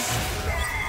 Yeah.